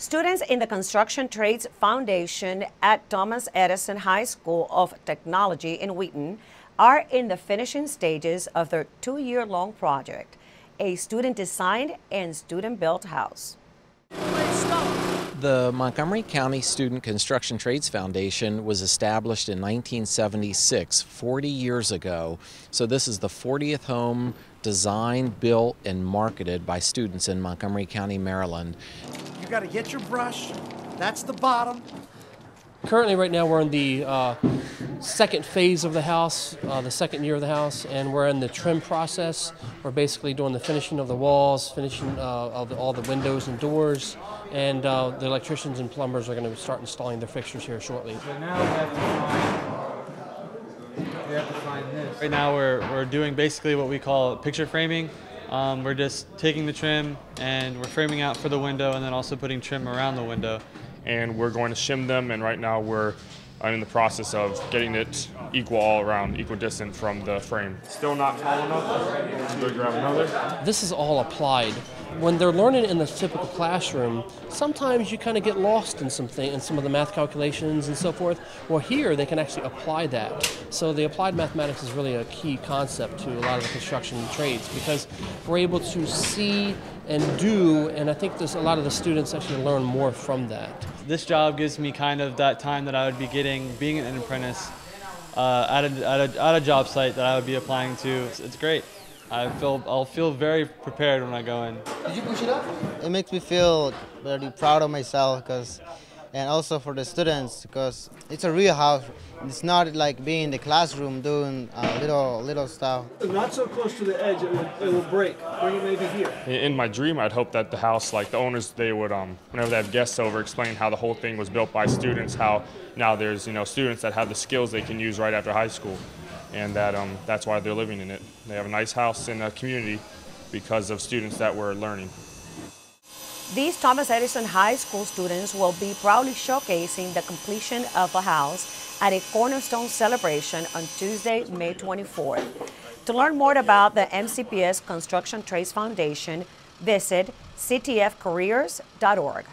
Students in the Construction Trades Foundation at Thomas Edison High School of Technology in Wheaton are in the finishing stages of their two-year long project, a student-designed and student-built house. The Montgomery County Student Construction Trades Foundation was established in 1976, 40 years ago. So this is the 40th home designed, built, and marketed by students in Montgomery County, Maryland. You got to get your brush. That's the bottom. Currently, right now, we're in the uh, second phase of the house, uh, the second year of the house, and we're in the trim process. We're basically doing the finishing of the walls, finishing uh, of the, all the windows and doors, and uh, the electricians and plumbers are going to start installing their fixtures here shortly. So now we have to find, we have to find this. Right now we're, we're doing basically what we call picture framing. Um, we're just taking the trim and we're framing out for the window and then also putting trim around the window. And we're going to shim them and right now we're I'm in the process of getting it equal all around, equidistant from the frame. Still not tall enough. So grab another. This is all applied. When they're learning in the typical classroom, sometimes you kind of get lost in some something in some of the math calculations and so forth. Well, here they can actually apply that. So the applied mathematics is really a key concept to a lot of the construction trades because we're able to see and do, and I think there's a lot of the students actually learn more from that. This job gives me kind of that time that I would be getting being an apprentice uh, at, a, at, a, at a job site that I would be applying to. It's, it's great. I feel I'll feel very prepared when I go in. Did you push it up? It makes me feel very proud of myself because and also for the students because it's a real house. It's not like being in the classroom doing uh, little little stuff. Not so close to the edge, it will, it will break. Bring it maybe here. In my dream, I'd hope that the house, like the owners, they would, um, whenever they have guests over, explain how the whole thing was built by students. How now there's you know students that have the skills they can use right after high school, and that um, that's why they're living in it. They have a nice house in a community because of students that were learning. These Thomas Edison High School students will be proudly showcasing the completion of a house at a cornerstone celebration on Tuesday, May 24th. To learn more about the MCPS Construction Trades Foundation, visit ctfcareers.org.